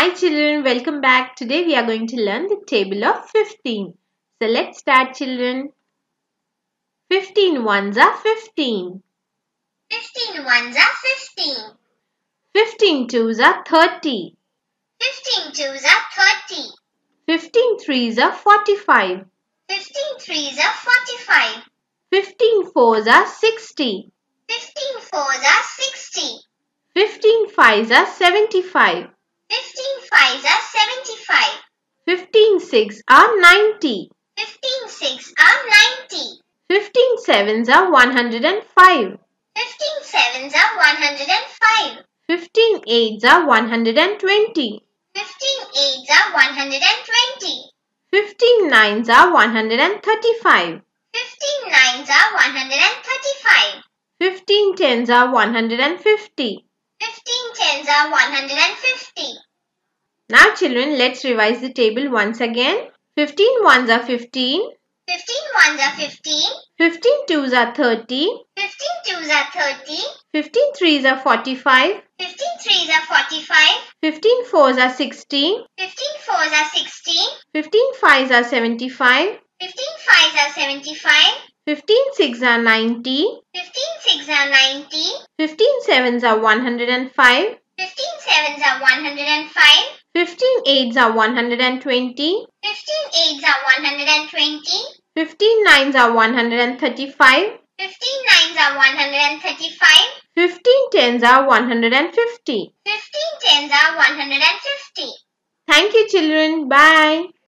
Hi children, welcome back. Today we are going to learn the table of 15. So let's start children. 15 ones are 15. 15 ones are 15. 15 twos are 30. 15 twos are 30. 15 threes are 45. 15 threes are 45. 15 fours are 60. 15 fours are 60. 15 fives are 75. 15 fives are 75. 15 six are 90. 15 six are 90. 15 sevens are 105. 15 sevens are 105. 15 eights are 120. 15 eights are 120. 15 nines are 135. 15 nines are 135. 15 tens are 150. 15 tens are 150. Now children, let's revise the table once again. 15 ones are 15. 15 ones are 15. 15 twos are 30. 15 twos are 30. 15 threes are 45. 15 threes are 45. 15 fours are 60. 15 fours are 60. 15 fives are 75. 15 fives are 75. 15 sixes are 90. 15 sixes are 90. 15 sevens are 105. 15 sevens are 105. 15 eights are 120. 15 eights are 120. 15 nines are 135. 15 nines are 135. 15 tens are 150. 15 tens are 150. Thank you children. Bye.